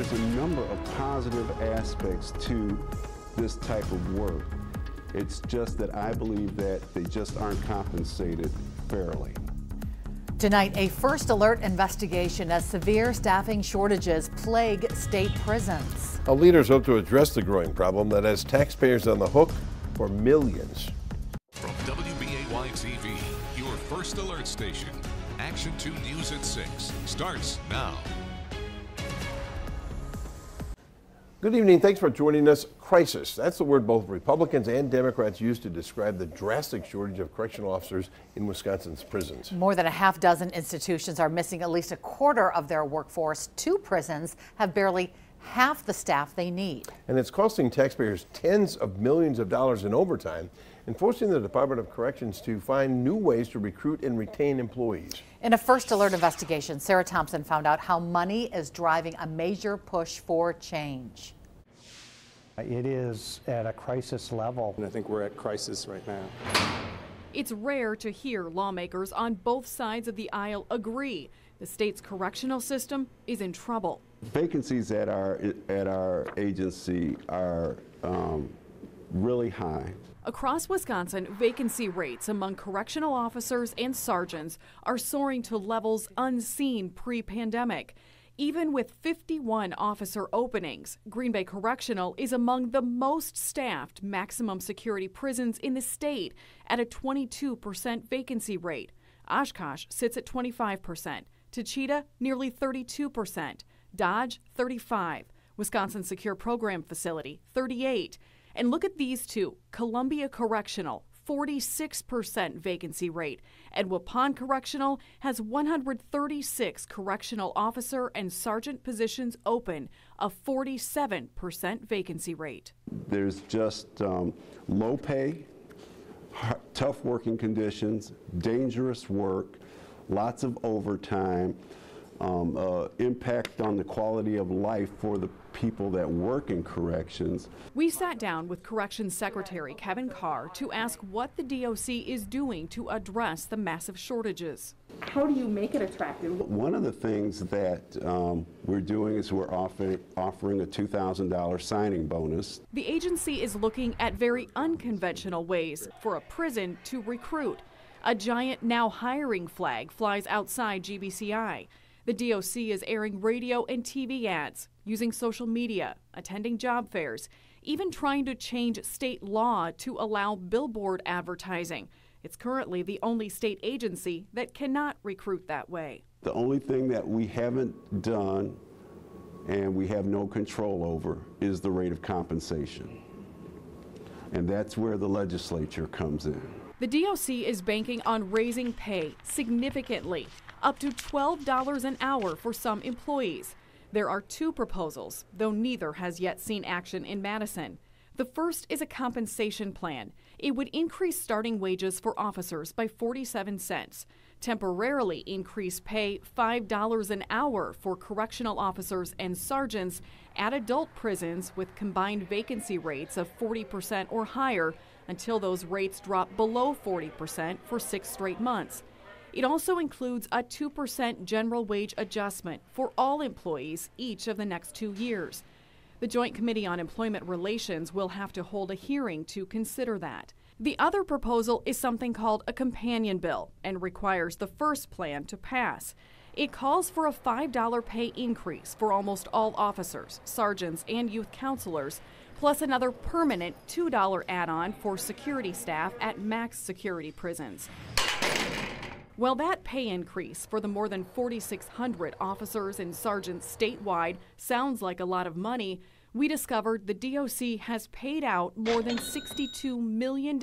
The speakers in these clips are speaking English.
there's a number of positive aspects to this type of work. It's just that I believe that they just aren't compensated fairly. Tonight, a first alert investigation as severe staffing shortages plague state prisons. Our leaders hope to address the growing problem that has taxpayers on the hook for millions. From WBAY TV, your first alert station, Action 2 News at 6 starts now. Good evening. Thanks for joining us. Crisis. That's the word both Republicans and Democrats use to describe the drastic shortage of correctional officers in Wisconsin's prisons. More than a half dozen institutions are missing at least a quarter of their workforce. Two prisons have barely half the staff they need. And it's costing taxpayers tens of millions of dollars in overtime and forcing the Department of Corrections to find new ways to recruit and retain employees. In a first alert investigation, Sarah Thompson found out how money is driving a major push for change. It is at a crisis level. And I think we're at crisis right now. It's rare to hear lawmakers on both sides of the aisle agree the state's correctional system is in trouble. Vacancies at our at our agency are um, really high. Across Wisconsin, vacancy rates among correctional officers and sergeants are soaring to levels unseen pre pandemic. Even with 51 officer openings, Green Bay Correctional is among the most staffed maximum security prisons in the state at a 22% vacancy rate. Oshkosh sits at 25%, Taycheedah nearly 32%, Dodge 35, Wisconsin Secure Program Facility 38. And look at these two Columbia Correctional, 46% vacancy rate, and Waupun Correctional has 136 correctional officer and sergeant positions open, a 47% vacancy rate. There's just um, low pay, tough working conditions, dangerous work, lots of overtime um, uh, impact on the quality of life for the people that work in corrections. We sat down with Corrections Secretary Kevin Carr to ask what the DOC is doing to address the massive shortages. How do you make it attractive? One of the things that um, we're doing is we're offering, offering a $2,000 signing bonus. The agency is looking at very unconventional ways for a prison to recruit. A giant now hiring flag flies outside GBCI. The DOC is airing radio and TV ads, using social media, attending job fairs, even trying to change state law to allow billboard advertising. It's currently the only state agency that cannot recruit that way. The only thing that we haven't done and we have no control over is the rate of compensation. And that's where the legislature comes in. The DOC is banking on raising pay significantly up to $12 an hour for some employees. There are two proposals, though neither has yet seen action in Madison. The first is a compensation plan. It would increase starting wages for officers by 47 cents, temporarily increase pay $5 an hour for correctional officers and sergeants at adult prisons with combined vacancy rates of 40% or higher until those rates drop below 40% for six straight months. It also includes a 2% general wage adjustment for all employees each of the next two years. The Joint Committee on Employment Relations will have to hold a hearing to consider that. The other proposal is something called a companion bill and requires the first plan to pass. It calls for a $5 pay increase for almost all officers, sergeants, and youth counselors, plus another permanent $2 add on for security staff at max security prisons. Well, that pay increase for the more than 4,600 officers and sergeants statewide sounds like a lot of money. We discovered the DOC has paid out more than $62 million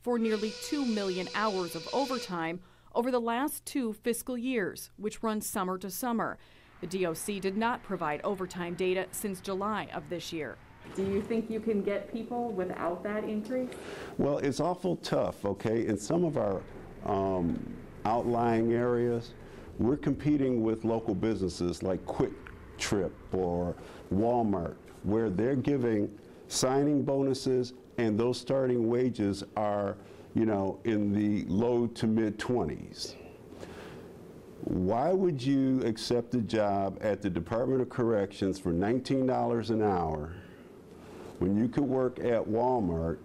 for nearly 2 million hours of overtime over the last two fiscal years, which run summer to summer. The DOC did not provide overtime data since July of this year. Do you think you can get people without that increase? Well, it's awful tough, okay? In some of our um, outlying areas, we're competing with local businesses like Kwik Trip or Walmart, where they're giving signing bonuses and those starting wages are, you know, in the low to mid 20s. Why would you accept a job at the Department of Corrections for $19 an hour when you could work at Walmart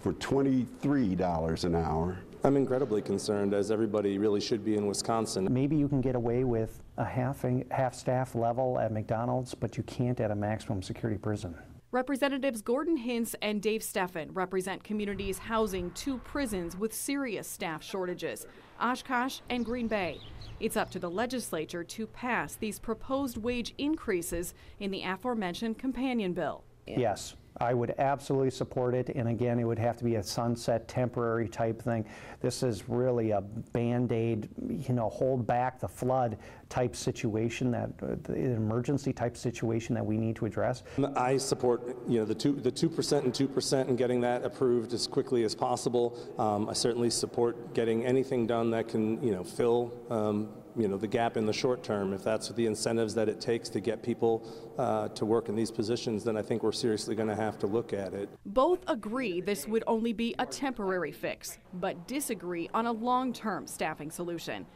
for $23 an hour? I'm incredibly concerned, as everybody really should be in Wisconsin. Maybe you can get away with a half, half staff level at McDonald's, but you can't at a maximum security prison. Representatives Gordon Hintz and Dave Steffen represent communities housing two prisons with serious staff shortages, Oshkosh and Green Bay. It's up to the legislature to pass these proposed wage increases in the aforementioned companion bill. Yes, I would absolutely support it. And again, it would have to be a sunset temporary type thing. This is really a band-aid, you know, hold back the flood type situation that uh, the emergency type situation that we need to address. I support, you know, the two the two percent and two percent and getting that approved as quickly as possible. Um, I certainly support getting anything done that can, you know, fill um, you know the gap in the short term. If that's the incentives that it takes to get people uh, to work in these positions, then I think we're seriously going to have to look at it. Both agree this would only be a temporary fix, but disagree on a long-term staffing solution.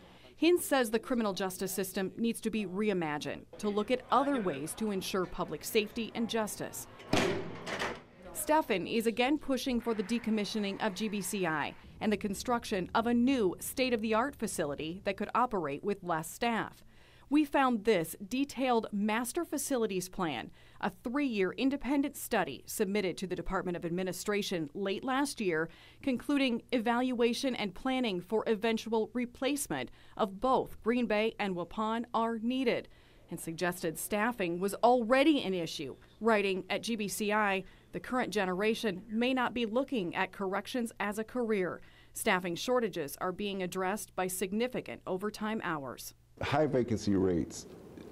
Hintz says the criminal justice system needs to be reimagined to look at other ways to ensure public safety and justice. Steffen is again pushing for the decommissioning of GBCI and the construction of a new state of the art facility that could operate with less staff. We found this detailed master facilities plan, a three year independent study submitted to the Department of Administration late last year, concluding evaluation and planning for eventual replacement of both Green Bay and Waupun are needed, and suggested staffing was already an issue, writing at GBCI the current generation may not be looking at corrections as a career. Staffing shortages are being addressed by significant overtime hours. High vacancy rates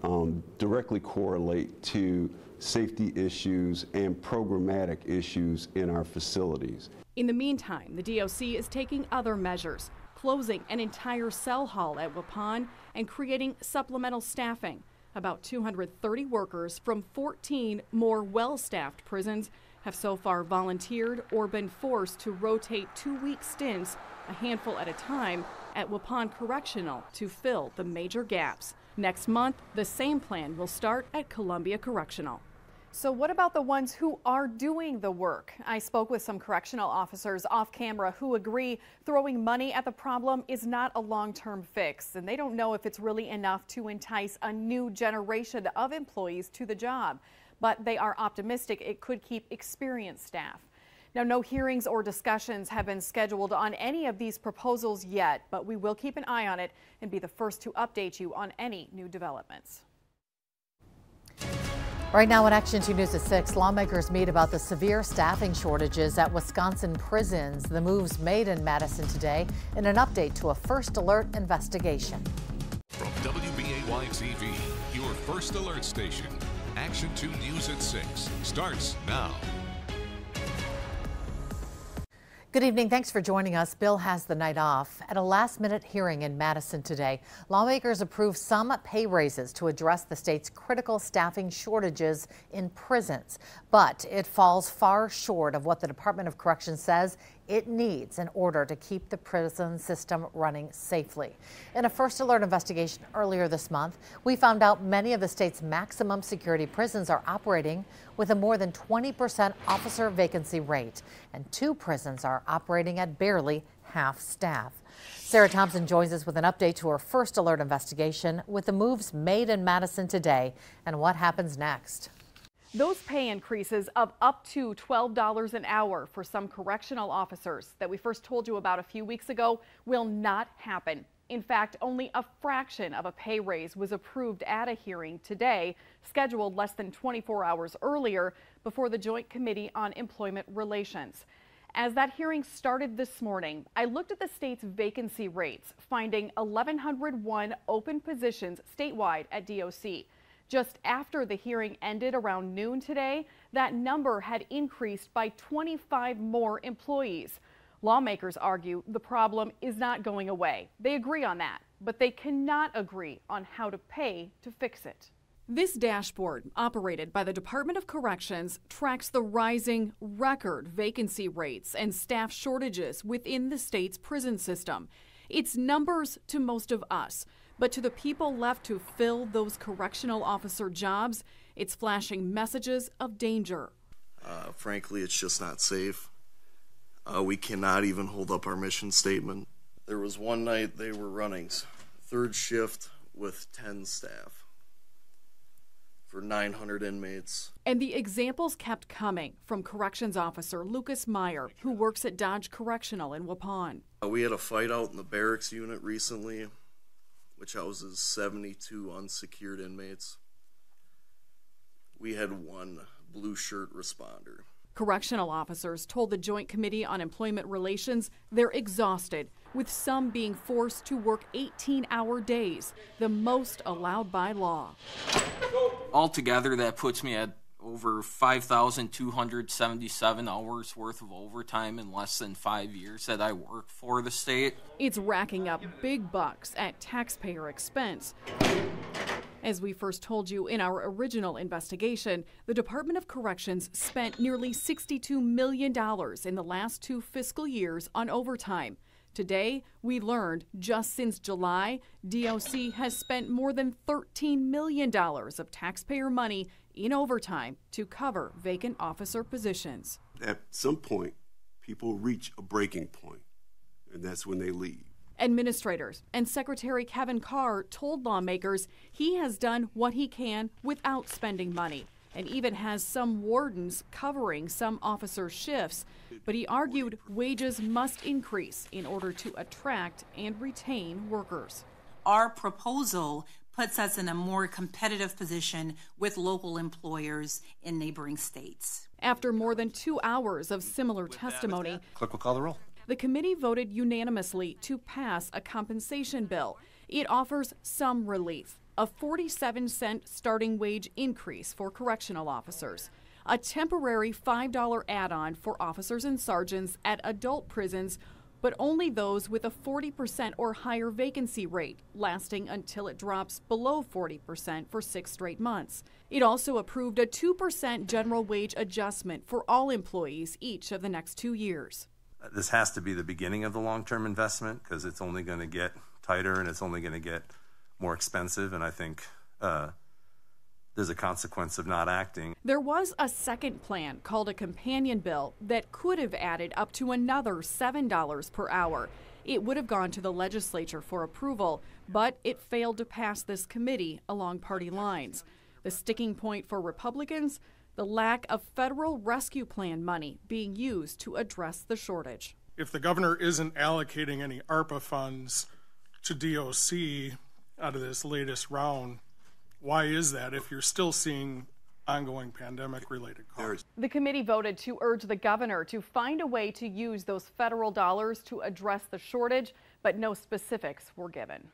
um, directly correlate to safety issues and programmatic issues in our facilities. In the meantime, the DOC is taking other measures, closing an entire cell hall at Waupun and creating supplemental staffing. About 230 workers from 14 more well staffed prisons have so far volunteered or been forced to rotate two week stints, a handful at a time, at Waupun Correctional to fill the major gaps. Next month, the same plan will start at Columbia Correctional. So, what about the ones who are doing the work? I spoke with some correctional officers off camera who agree throwing money at the problem is not a long term fix, and they don't know if it's really enough to entice a new generation of employees to the job but they are optimistic it could keep experienced staff. Now, no hearings or discussions have been scheduled on any of these proposals yet, but we will keep an eye on it and be the first to update you on any new developments. Right now on Action 2 News at 6, lawmakers meet about the severe staffing shortages at Wisconsin prisons, the moves made in Madison today, in an update to a First Alert investigation. From WBAY TV, your First Alert station, Action 2 News at 6 starts now. Good evening. Thanks for joining us. Bill has the night off. At a last minute hearing in Madison today, lawmakers approved some pay raises to address the state's critical staffing shortages in prisons. But it falls far short of what the Department of Corrections says it needs in order to keep the prison system running safely. In a first alert investigation earlier this month, we found out many of the state's maximum security prisons are operating with a more than 20% officer vacancy rate, and two prisons are operating at barely half staff. Sarah Thompson joins us with an update to her first alert investigation with the moves made in Madison today and what happens next. Those pay increases of up to $12 an hour for some correctional officers that we first told you about a few weeks ago will not happen. In fact, only a fraction of a pay raise was approved at a hearing today, scheduled less than 24 hours earlier before the Joint Committee on Employment Relations. As that hearing started this morning, I looked at the state's vacancy rates, finding 1,101 open positions statewide at DOC. Just after the hearing ended around noon today, that number had increased by 25 more employees. Lawmakers argue the problem is not going away. They agree on that, but they cannot agree on how to pay to fix it. This dashboard, operated by the Department of Corrections, tracks the rising record vacancy rates and staff shortages within the state's prison system. It's numbers to most of us But to the people left to fill those correctional officer jobs, it's flashing messages of danger. Uh, frankly, it's just not safe. Uh, we cannot even hold up our mission statement. There was one night they were running third shift with 10 staff for 900 inmates. And the examples kept coming from corrections officer Lucas Meyer, who works at Dodge Correctional in Waupun. Uh, we had a fight out in the barracks unit recently, which houses 72 unsecured inmates. We had one blue shirt responder. Correctional officers told the Joint Committee on Employment Relations they're exhausted, with some being forced to work 18 hour days, the most allowed by law. Altogether, that puts me at over 5,277 hours worth of overtime in less than five years that I work for the state. It's racking up big bucks at taxpayer expense. As we first told you in our original investigation, the Department of Corrections spent nearly $62 million in the last two fiscal years on overtime. Today, we learned just since July, DOC has spent more than $13 million of taxpayer money in overtime to cover vacant officer positions. At some point, people reach a breaking point, and that's when they leave. Administrators and Secretary Kevin Carr told lawmakers he has done what he can without spending money and even has some wardens covering some officers' shifts. But he argued wages must increase in order to attract and retain workers. Our proposal puts us in a more competitive position with local employers in neighboring states. After more than two hours of similar testimony, Clerk will call the roll. the committee voted unanimously to pass a compensation bill. It offers some relief a 47 cent starting wage increase for correctional officers, a temporary $5 add on for officers and sergeants at adult prisons, but only those with a 40% or higher vacancy rate, lasting until it drops below 40% for six straight months. It also approved a 2% general wage adjustment for all employees each of the next two years. This has to be the beginning of the long-term investment because it's only going to get tighter and it's only going to get more expensive. And I think uh, there's a consequence of not acting. There was a second plan called a companion bill that could have added up to another $7 per hour. It would have gone to the legislature for approval, but it failed to pass this committee along party lines. The sticking point for Republicans? The lack of federal rescue plan money being used to address the shortage. If the governor isn't allocating any ARPA funds to DOC out of this latest round, why is that if you're still seeing ongoing pandemic related costs? The committee voted to urge the governor to find a way to use those federal dollars to address the shortage, but no specifics were given.